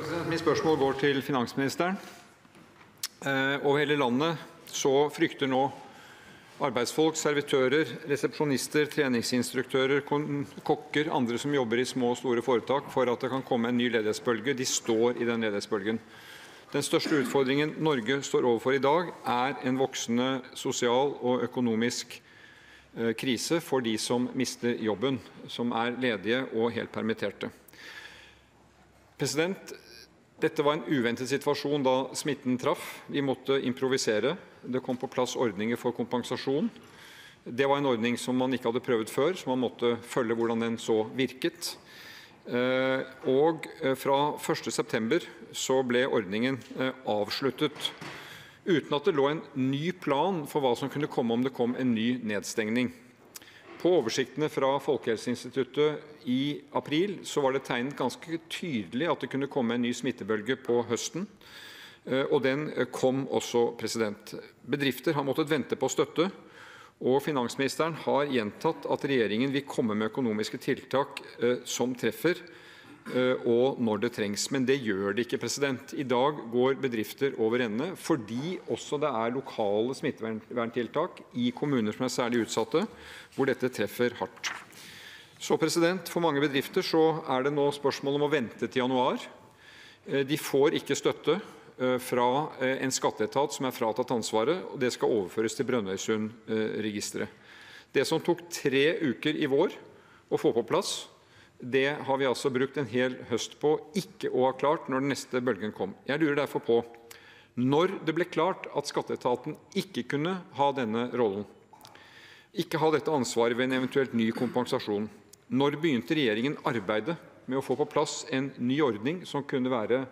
Mitt spørsmål går til finansministeren. Eh, over hele landet så frykter nå arbeidsfolk, servitører, resepsjonister, treningsinstruktører, kokker, andre som jobber i små og store foretak, for at det kan komme en ny ledighetsbølge. De står i den ledighetsbølgen. Den største utfordringen Norge står overfor i dag, er en voksende sosial og økonomisk eh, krise for de som mister jobben, som er ledige og helt permitterte. Dette var en uventet situasjon da smitten traff. Vi måtte improvisere. Det kom på plass ordninger for kompensasjon. Det var en ordning som man ikke hadde prøvd før, så man måtte følge hvordan den så virket. Eh, og eh, fra 1.9 så ble ordningen eh, avsluttet uten at det lå en ny plan for hva som kunne komme om det kom en ny nedstengning. På oversiktene fra Folkehelseinstituttet i april så var det tegnet ganske tydelig at det kunne komme en ny smittebølge på høsten, eh, og den eh, kom også. President. Bedrifter har måttet vente på støtte, og finansministeren har gjentatt at regjeringen vil komme med økonomiske tiltak eh, som treffer og når det trengs. Men det gjør det ikke. President. I dag går bedrifter over ende fordi også det er lokale smitteverntiltak i kommuner som er særlig utsatte, hvor dette treffer hardt. Så president, For mange bedrifter så er det nå spørsmål om å vente til januar. Eh, de får ikke støtte eh, fra en skatteetat som er fratatt ansvaret, og det skal overføres til Brønnøysundregisteret. Det som tok tre uker i vår å få på plass, det har vi altså brukt en hel høst på ikke å ha klart når den neste bølgen kom. Jeg lurer derfor på når det ble klart at skatteetaten ikke kunne ha denne rollen, ikke ha dette ansvaret ved en eventuelt ny kompensasjon, når begynte regjeringen arbeidet med å få på plass en ny ordning som kunne være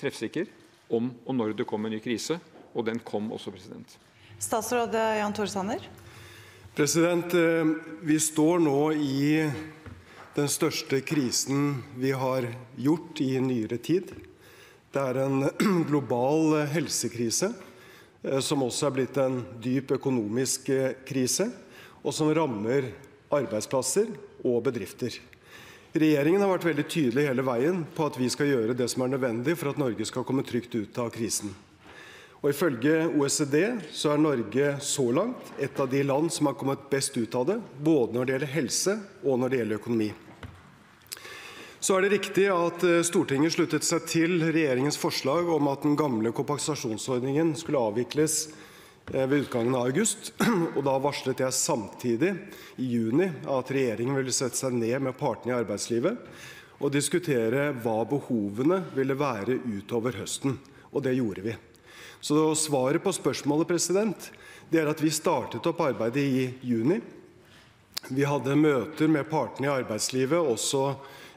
treffsikker om og når det kom en ny krise? Og den kom også. president. Statsråd Jan Tore Sanner. President, eh, Vi står nå i den største krisen vi har gjort i nyere tid. Det er en global helsekrise, eh, som også er blitt en dyp økonomisk eh, krise, og som rammer arbeidsplasser og bedrifter. Regjeringen har vært veldig tydelig hele veien på at vi skal gjøre det som er nødvendig for at Norge skal komme trygt ut av krisen. Og Ifølge OECD så er Norge så langt et av de land som har kommet best ut av det, både når det gjelder helse og når det gjelder økonomi. Så er det riktig at eh, Stortinget sluttet seg til regjeringens forslag om at den gamle kompensasjonsordningen skulle avvikles eh, ved utgangen av august. og Da varslet jeg samtidig i juni at regjeringen ville sette seg ned med partene i arbeidslivet og diskutere hva behovene ville være utover høsten. Og det gjorde vi. Så svaret på spørsmålet president, det er at vi startet opp arbeidet i juni. Vi hadde møter med partene i arbeidslivet også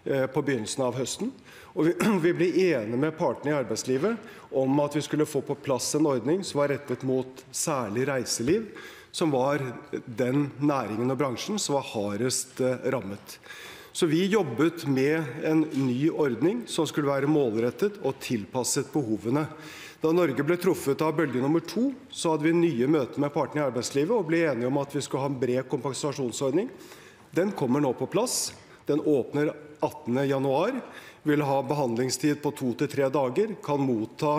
på begynnelsen av høsten. Og vi ble enige med partene i arbeidslivet om at vi skulle få på plass en ordning som var rettet mot særlig reiseliv, som var den næringen og bransjen som var hardest eh, rammet. Så vi jobbet med en ny ordning som skulle være målrettet og tilpasset behovene. Da Norge ble truffet av bølge nummer to, så hadde vi nye møter med partene i arbeidslivet og ble enige om at vi skulle ha en bred kompensasjonsordning. Den kommer nå på plass. Den åpner 18. januar, vil ha behandlingstid på to til tre dager, kan motta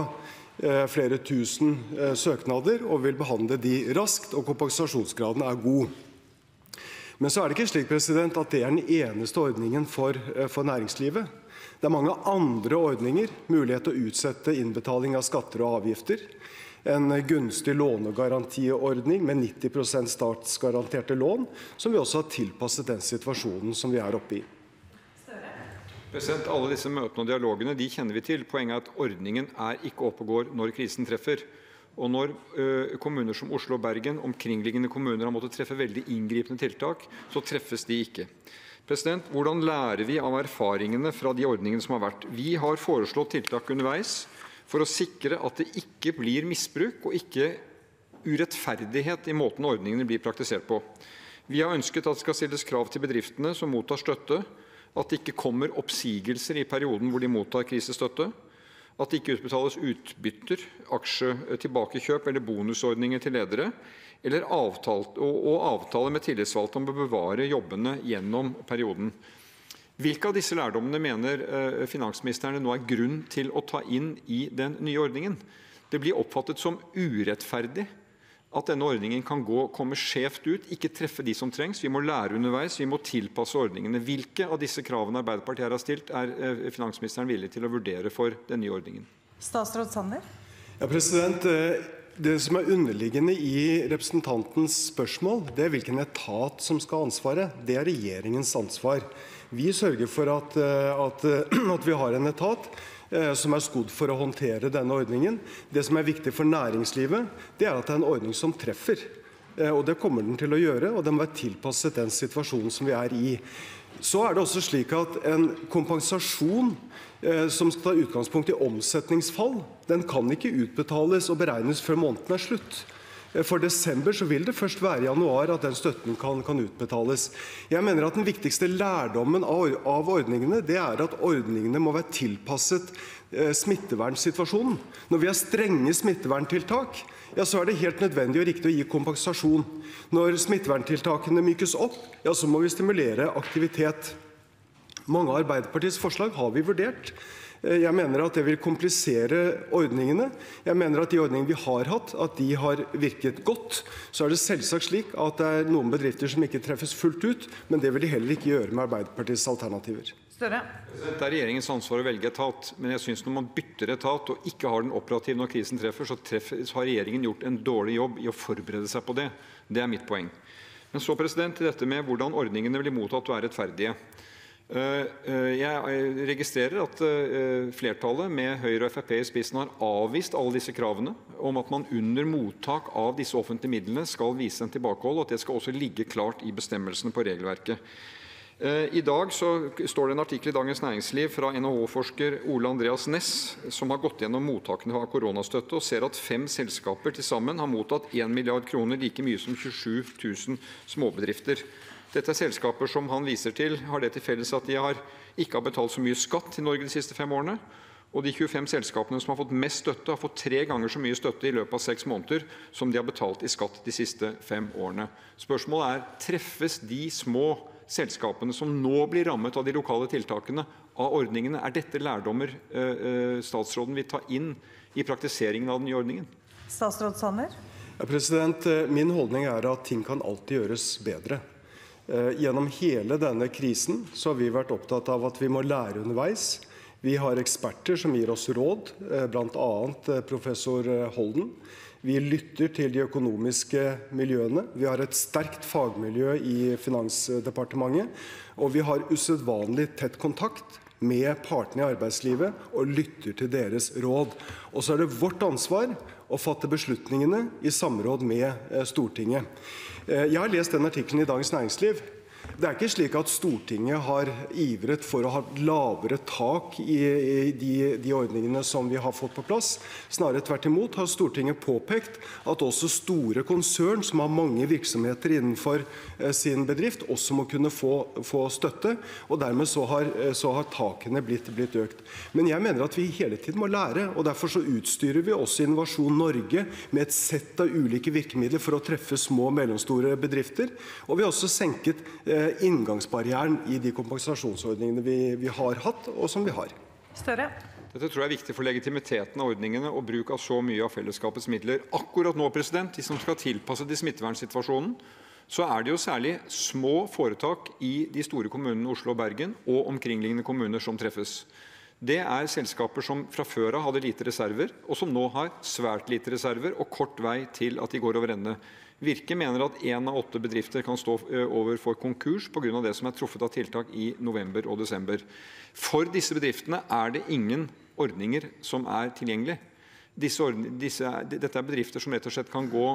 eh, flere tusen eh, søknader og vil behandle de raskt, og kompensasjonsgraden er god. Men så er det ikke slik at det er den eneste ordningen for, eh, for næringslivet. Det er mange andre ordninger. Mulighet til å utsette innbetaling av skatter og avgifter. En gunstig lånegarantiordning med 90% statsgaranterte lån, som vi også har tilpasset den situasjonen som vi er oppe i. President, Alle disse møtene og dialogene de kjenner vi til. Poenget er at ordningen er ikke oppe og går når krisen treffer. Og når kommuner som Oslo og Bergen, omkringliggende kommuner, har måttet treffe veldig inngripende tiltak, så treffes de ikke. President, Hvordan lærer vi av erfaringene fra de ordningene som har vært? Vi har foreslått tiltak underveis for å sikre at det ikke blir misbruk og ikke urettferdighet i måten ordningene blir praktisert på. Vi har ønsket at det skal stilles krav til bedriftene som mottar støtte, at det ikke kommer oppsigelser i perioden hvor de mottar krisestøtte, at det ikke utbetales utbytter, aksjetilbakekjøp eller bonusordninger til ledere, eller og avtale med tillitsvalgte om å bevare jobbene gjennom perioden. Hvilke av disse lærdommene mener eh, finansministeren det nå er grunn til å ta inn i den nye ordningen? Det blir oppfattet som urettferdig at denne ordningen kan gå, komme skjevt ut, ikke treffe de som trengs. Vi må lære underveis, vi må tilpasse ordningene. Hvilke av disse kravene Arbeiderpartiet her har stilt, er eh, finansministeren villig til å vurdere for den nye ordningen? Statsråd Sanner? Ja, president, eh, Det som er underliggende i representantens spørsmål, det er hvilken etat som skal ha ansvaret. Det er regjeringens ansvar. Vi sørger for at, eh, at, at vi har en etat Eh, som er skodd for å håndtere denne ordningen. Det som er viktig for næringslivet, det er at det er en ordning som treffer. Eh, og det kommer den til å gjøre, og den må være tilpasset den situasjonen som vi er i. Så er det også slik at en kompensasjon eh, som skal ta utgangspunkt i omsetningsfall, den kan ikke utbetales og beregnes før måneden er slutt. Eh, for desember så vil det først være i januar at den støtten kan, kan utbetales. Jeg mener at Den viktigste lærdommen av, av ordningene det er at ordningene må være tilpasset smittevernsituasjonen. Når vi har strenge smitteverntiltak, ja, så er det helt nødvendig og riktig å gi kompensasjon. Når smitteverntiltakene mykes opp, ja, så må vi stimulere aktivitet. Mange av Arbeiderpartiets forslag har vi vurdert. Eh, jeg mener at det vil komplisere ordningene. Jeg mener at de ordningene vi har hatt, at de har virket godt. Så er det selvsagt slik at det er noen bedrifter som ikke treffes fullt ut, men det vil de heller ikke gjøre med Arbeiderpartiets alternativer. Større. Det er regjeringens ansvar å velge etat, men jeg synes når man bytter etat og ikke har den operativ når krisen treffer, så, treffer, så har regjeringen gjort en dårlig jobb i å forberede seg på det. Det er mitt poeng. Men så til dette med hvordan ordningene blir mottatt og er rettferdige. Eh, eh, jeg registrerer at eh, flertallet, med Høyre og Frp i spissen, har avvist alle disse kravene om at man under mottak av disse offentlige midlene skal vise en tilbakehold, og at det skal også ligge klart i bestemmelsene på regelverket. I dag står det en artikkel i Dagens Næringsliv fra NHO-forsker Ole Andreas Næss, som har gått gjennom mottakene av koronastøtte og ser at fem selskaper til sammen har mottatt 1 milliard kroner, like mye som 27 000 småbedrifter. Dette er selskaper som han viser til har det til felles at de har ikke har betalt så mye skatt til Norge de siste fem årene. Og de 25 selskapene som har fått mest støtte, har fått tre ganger så mye støtte i løpet av seks måneder som de har betalt i skatt de siste fem årene. Spørsmålet er treffes de små selskapene som nå blir rammet av de lokale tiltakene, av ordningene. Er dette lærdommer eh, eh, statsråden vil ta inn i praktiseringen av den nye ordningen? Statsråd Sanner? Ja, president, eh, min holdning er at ting kan alltid gjøres bedre. Eh, gjennom hele denne krisen så har vi vært opptatt av at vi må lære underveis. Vi har eksperter som gir oss råd, eh, bl.a. Eh, professor Holden. Vi lytter til de økonomiske miljøene. Vi har et sterkt fagmiljø i Finansdepartementet. Og vi har usedvanlig tett kontakt med partene i arbeidslivet og lytter til deres råd. Og så er det vårt ansvar å fatte beslutningene i samråd med Stortinget. Eh, jeg har lest den artikkelen i Dagens Næringsliv. Det er ikke slik at Stortinget har ivret for å ha lavere tak i, de, ordningene som vi har fått på plass. Snarere tvert imot har Stortinget påpekt at også store konsern som har mange virksomheter innenfor eh, sin bedrift, også må kunne få, få støtte. og Dermed så har, eh, så har takene blitt, blitt, økt. Men jeg mener at vi hele tiden må lære. og Derfor så utstyrer vi også Innovasjon Norge med et sett av ulike virkemidler for å treffe små og mellomstore bedrifter. Og vi har også senket eh, inngangsbarrieren i de kompensasjonsordningene vi, vi har hatt, og som vi har. Større. Dette tror jeg er viktig for legitimiteten av ordningene og bruk av så mye av fellesskapets midler. Akkurat nå, president, de som skal tilpasse til smittevernsituasjonen, så er det jo særlig små foretak i de store kommunene Oslo og Bergen og omkringliggende kommuner som treffes. Det er selskaper som fra før av hadde lite reserver, og som nå har svært lite reserver og kort vei til at de går over ende. Virke mener at én av åtte bedrifter kan stå overfor konkurs pga. det som er truffet av tiltak i november og desember. For disse bedriftene er det ingen ordninger som er tilgjengelig. Disse, disse, dette er bedrifter som rett og slett kan gå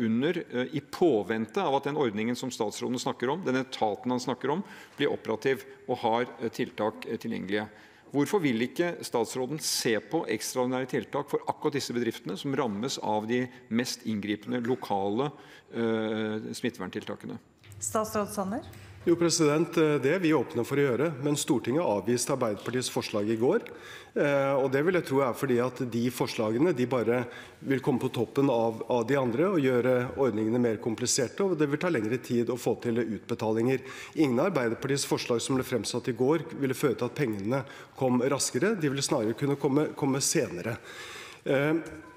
under i påvente av at den ordningen som statsråden snakker om, den etaten han snakker om, blir operativ og har tiltak tilgjengelige. Hvorfor vil ikke statsråden se på ekstraordinære tiltak for akkurat disse bedriftene, som rammes av de mest inngripende lokale uh, smitteverntiltakene? Statsråd Sanner? Jo, eh, det er vi åpne for å gjøre, men Stortinget avviste Arbeiderpartiets forslag i går. Eh, det vil jeg tro er fordi at de forslagene bare vil komme på toppen av, de andre og gjøre ordningene mer kompliserte, og det vil ta lengre tid å få til utbetalinger. Ingen av Arbeiderpartiets forslag som ble fremsatt i går, ville føre til at pengene kom raskere. De ville snarere kunne komme, komme senere.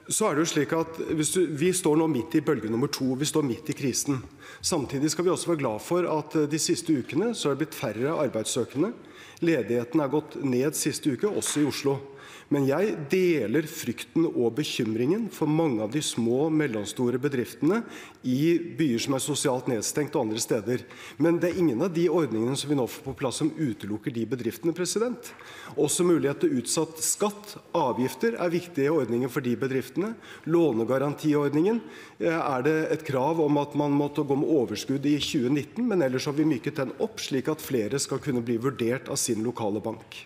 Så er det jo slik at du, Vi står nå midt i bølge nummer to. Vi står midt i krisen. Samtidig skal vi også være glad for at eh, de siste ukene så er det blitt færre arbeidssøkende. Ledigheten er gått ned siste uke, også i Oslo. Men jeg deler frykten og bekymringen for mange av de små og mellomstore bedriftene i byer som er sosialt nedstengt og andre steder. Men det er ingen av de ordningene som vi nå får på plass som utelukker de bedriftene. president. Også mulighet til utsatt skatt, avgifter, er viktige ordninger for de bedriftene. Lånegarantiordningen eh, er det et krav om at man måtte gå med overskudd i 2019, men ellers har vi myket den opp, slik at flere skal kunne bli vurdert av sin lokale bank.